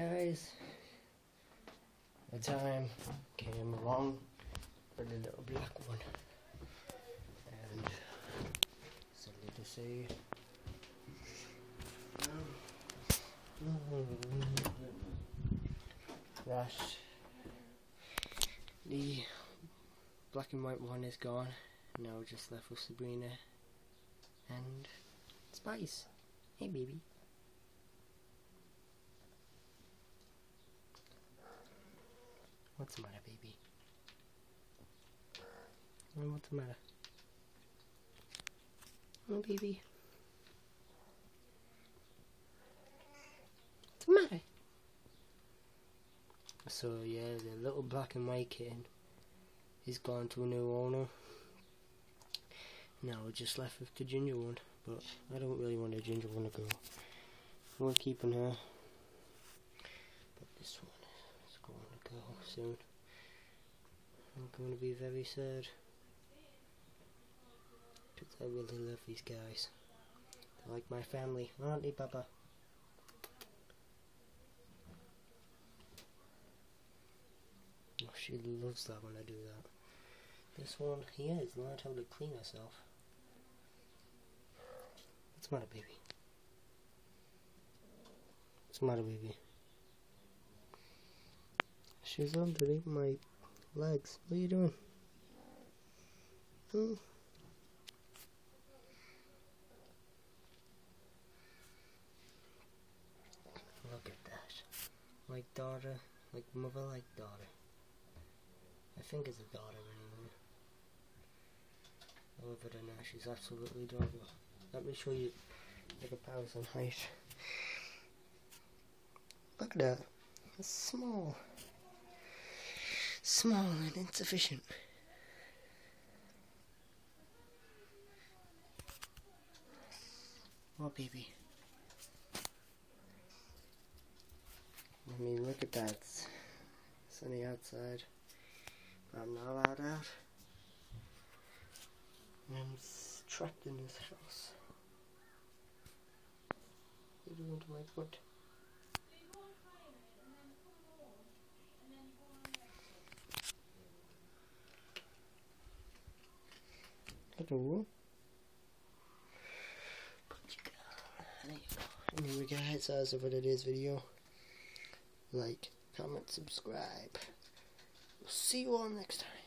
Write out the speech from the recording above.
Guys, the time came along for the little black one. And sadly to say, that the black and white one is gone. Now we're just left with Sabrina and Spice. Hey baby. What's the matter, baby? What's the matter? Oh, baby. What's the matter? So, yeah, the little black and white kitten is gone to a new owner. Now we're just left with the ginger one, but I don't really want the ginger one to go. We're keeping her. But this one is going to go soon. I'm going to be very sad. Because I really love these guys. They're like my family, aren't they, Papa? Oh, she loves that when I do that. This one, he has learned how to clean herself. What's the matter, baby? What's the matter, baby? She's underneath my legs. What are you doing? Hmm. Look at that. Like daughter, like mother, like daughter. I think it's a daughter anyway. However than that, she's absolutely adorable. Let me show you the comparison height. Look at that. It's small. Small and insufficient. Well, baby. I mean, look at that. It's sunny outside. I'm not allowed out. I'm trapped in this house. What you want to my foot? Hello. Anyway guys, that's it for today's video. Like, comment, subscribe. See you all next time.